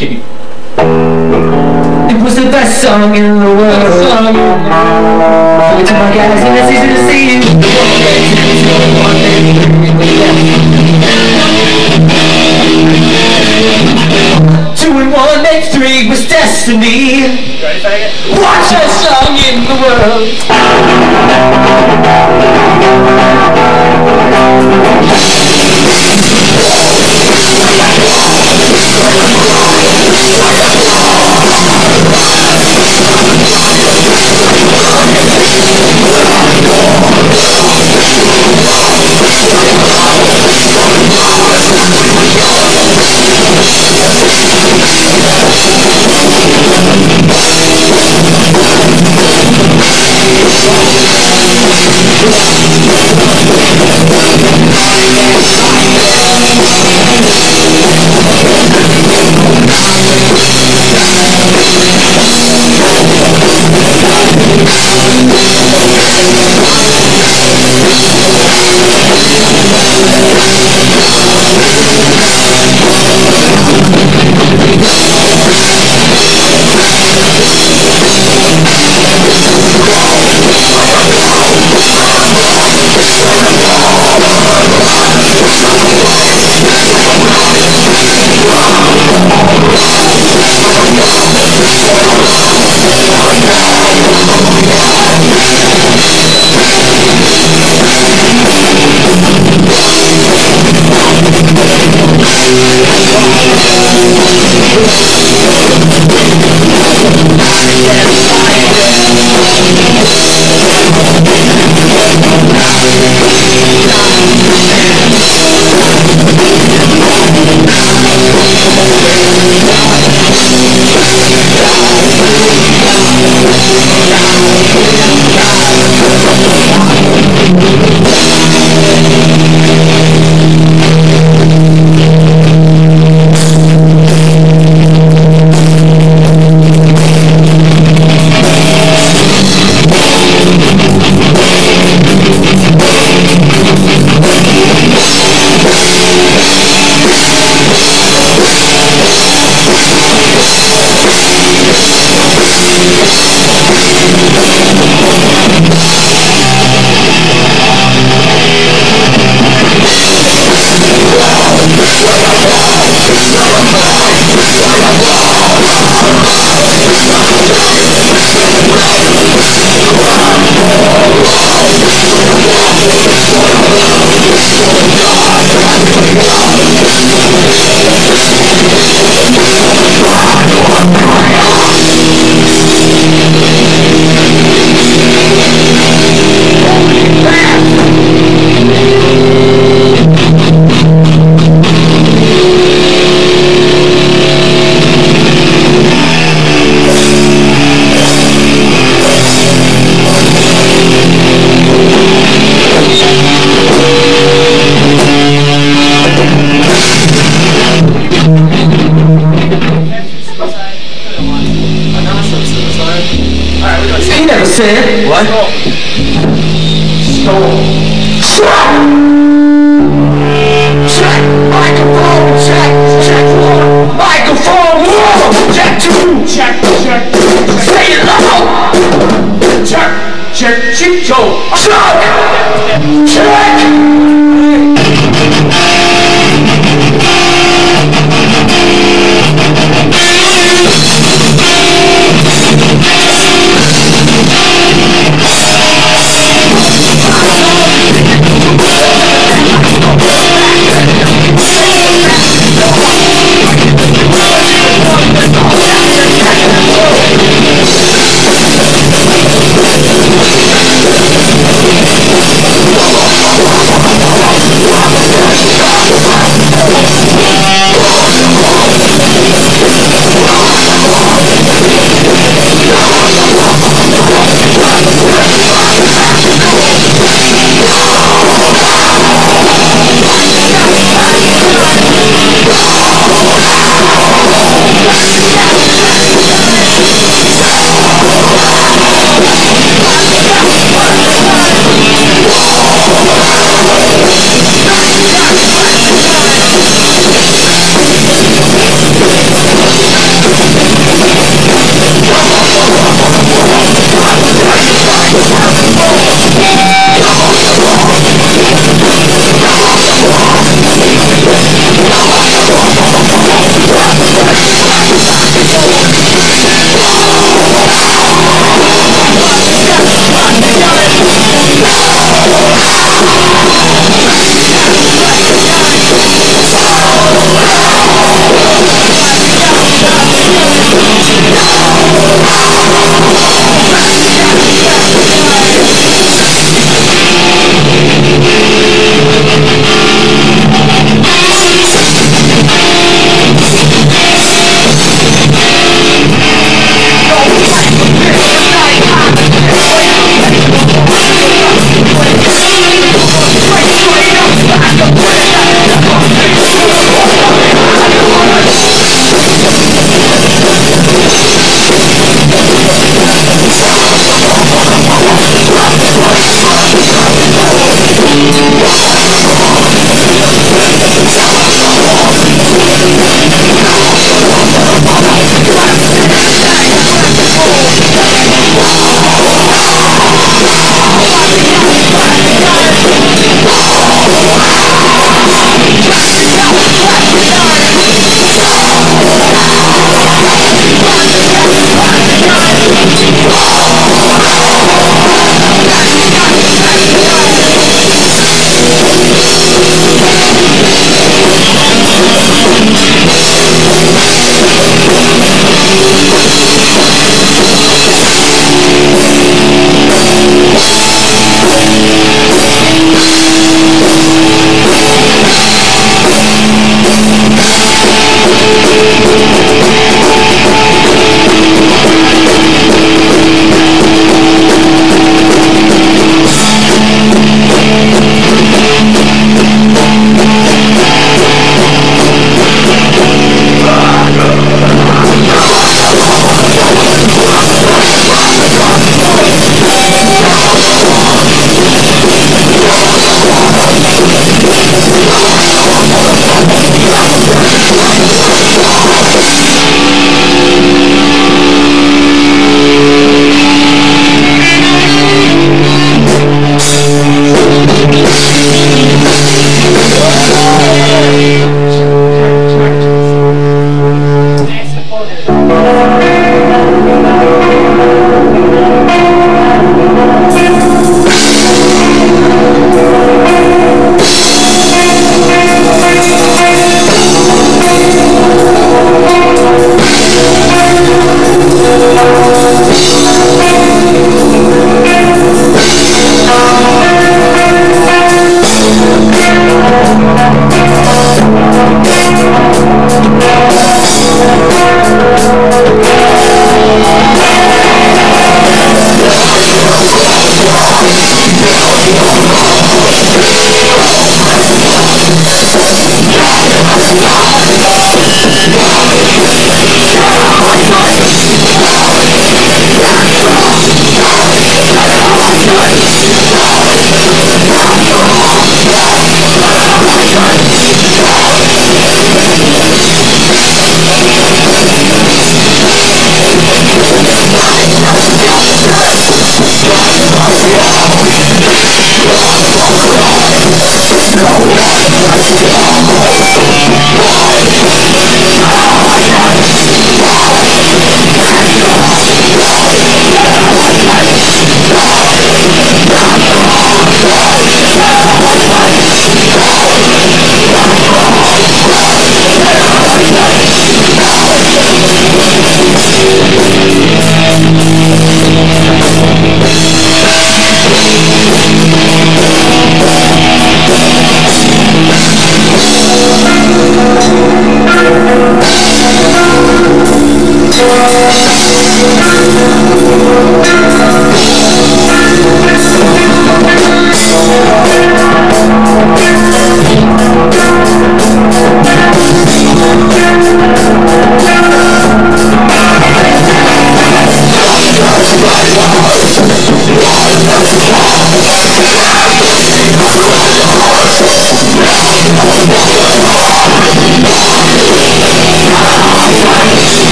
You? It was the best song in the world. Song in the Look to my guys and it's easy to see you. Two and one makes three was destiny. Watch a song in the world. Thank you. Yeah. Thank you. Never said. What? Check Check! microphone, check, check one, microphone one, check two, Check, check, say it loud, check, check, check, check, check. Check, Yeah!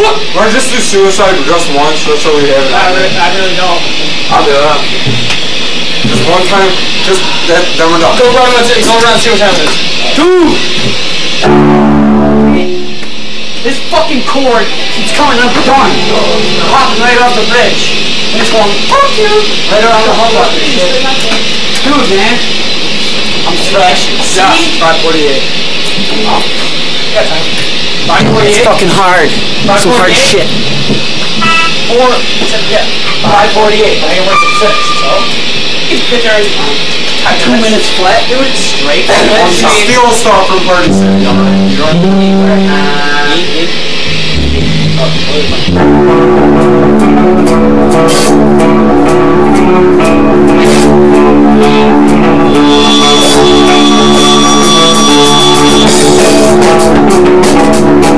Or just do suicide just once, just so we have it. I really, I really don't. I'll do that. Just one time, just that, then we're done. Go around, let's go around and see what happens. Dude! This fucking cord keeps coming undone. Popping right off the bridge. And It's going, fuck you. Right around the home button. Dude, man. I'm thrashing. Yeah, 548. Yeah, time. It's fucking hard. Some hard shit. Four, seven, yeah, 548. I think it works at 6, so. Two minutes flat, do it straight. Steel star from Partisan. You're on the anywhere. Uh,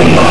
Oh,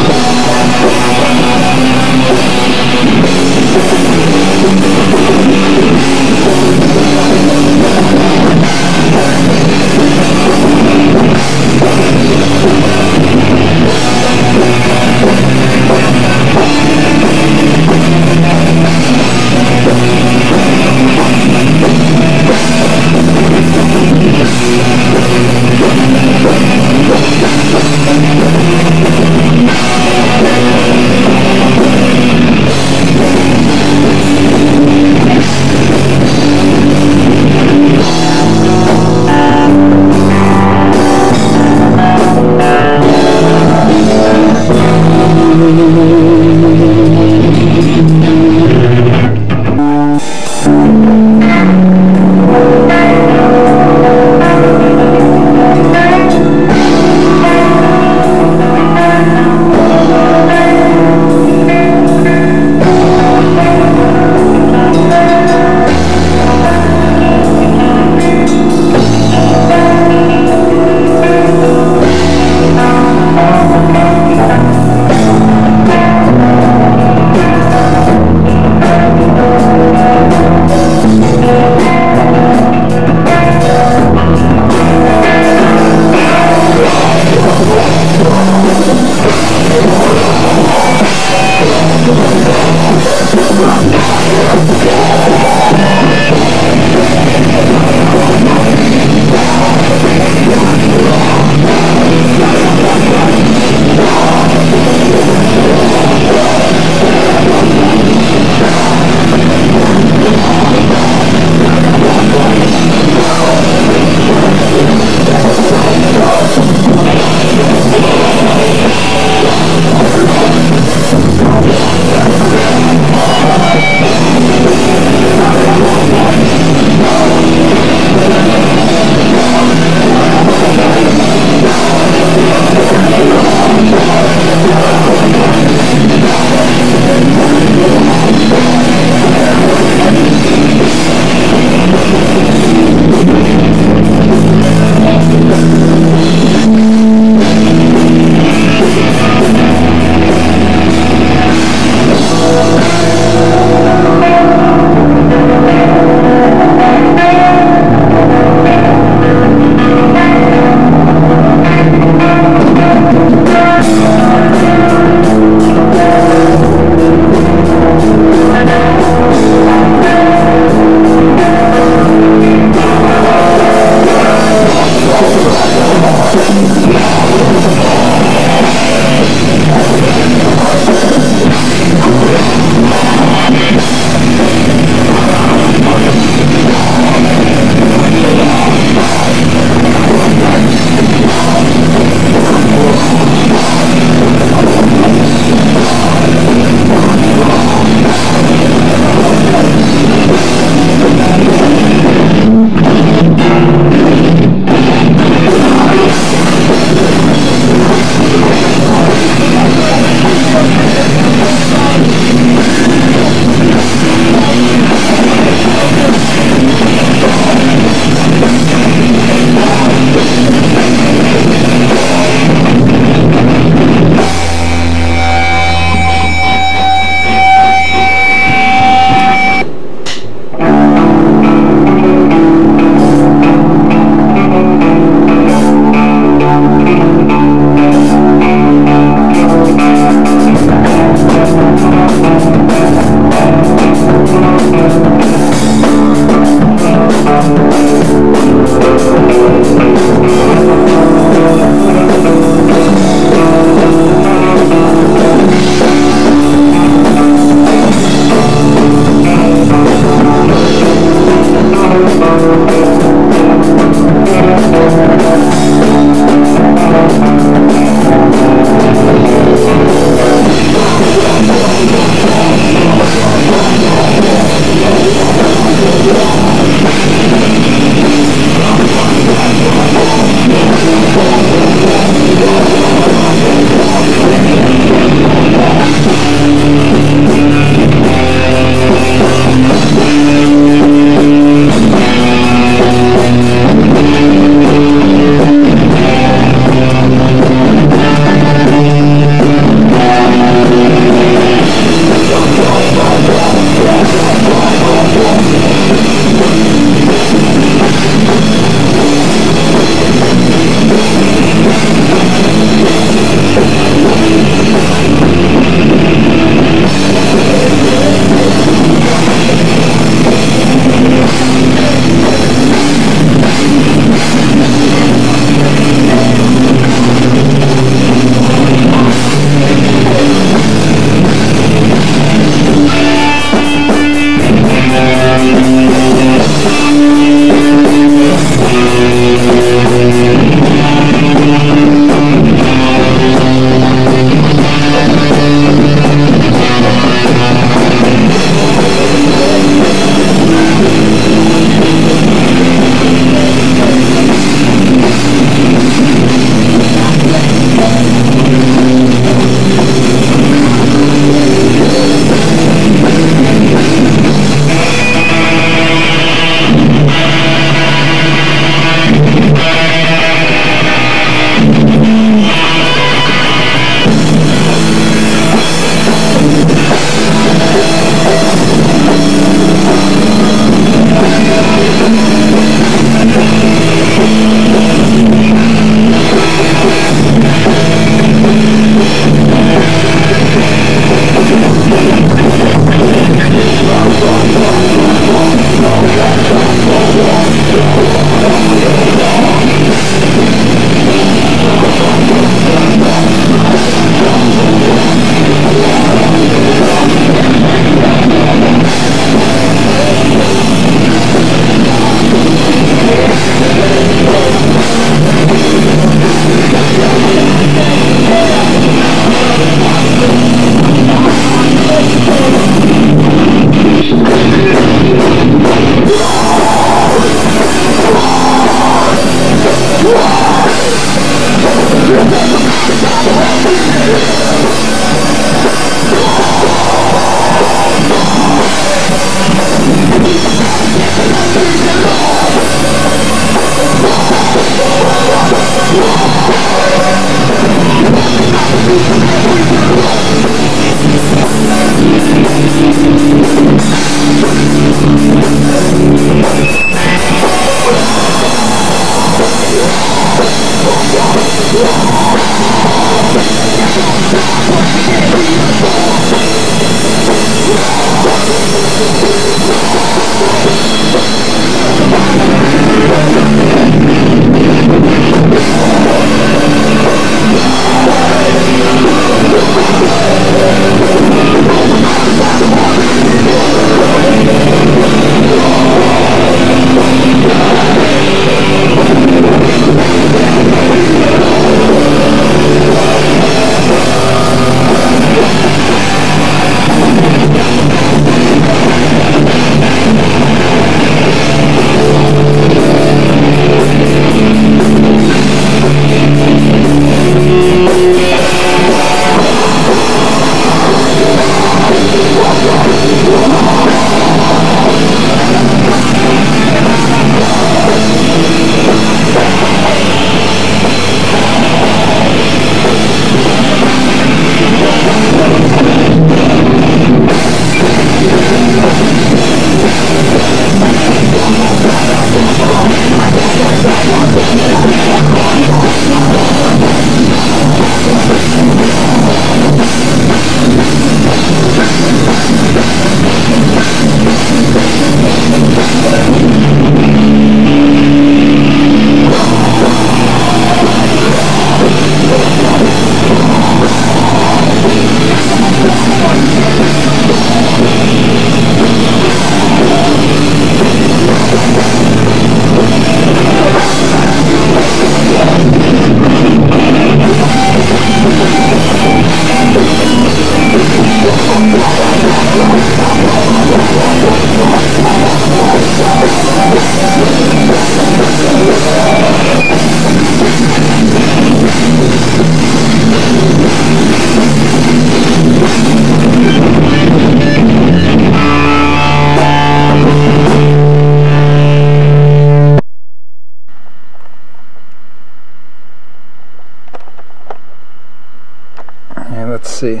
See.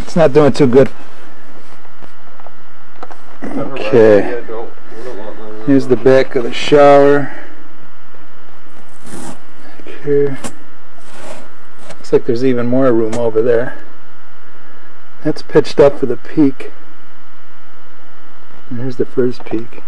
It's not doing too good. Okay. Here's the back of the shower. Here. Looks like there's even more room over there. That's pitched up for the peak. And here's the first peak.